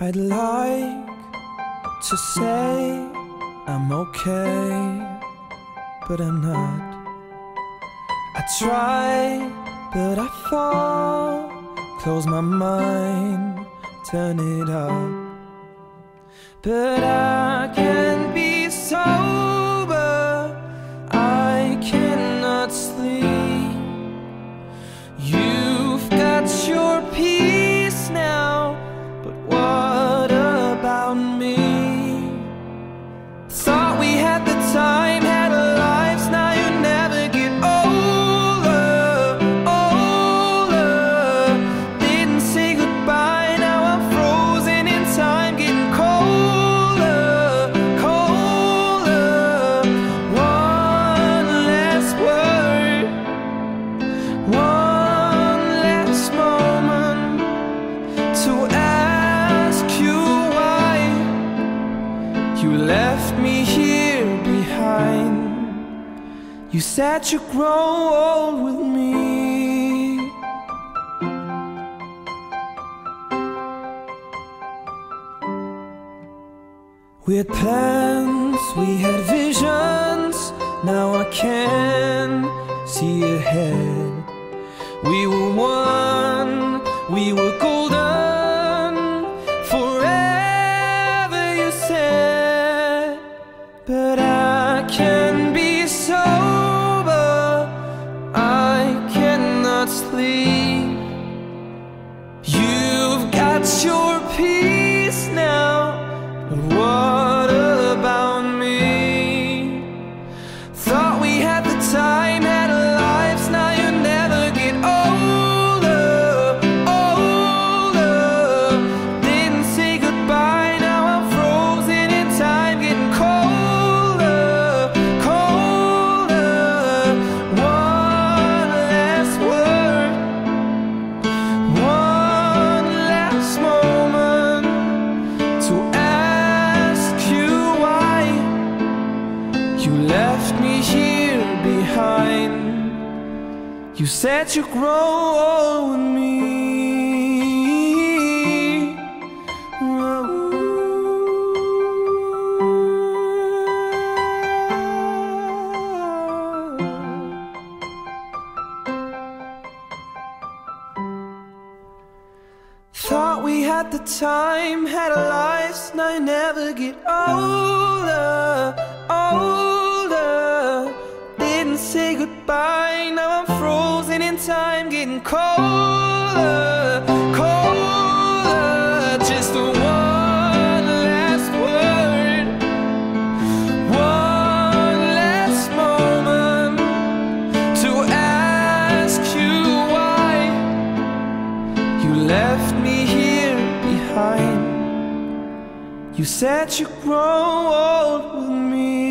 I'd like to say I'm okay, but I'm not. I try, but I fall. Close my mind, turn it up. But I can be sober, I cannot sleep. You've You said you'd grow old with me. We had plans, we had visions. Now I can see ahead. We were one, we were golden. Forever, you said. But I can You said you'd grow old with me. Thought we had the time, had our lives, now you never get older, older. Getting colder, colder. Just one last word, one last moment to ask you why. You left me here behind. You said you'd grow old with me.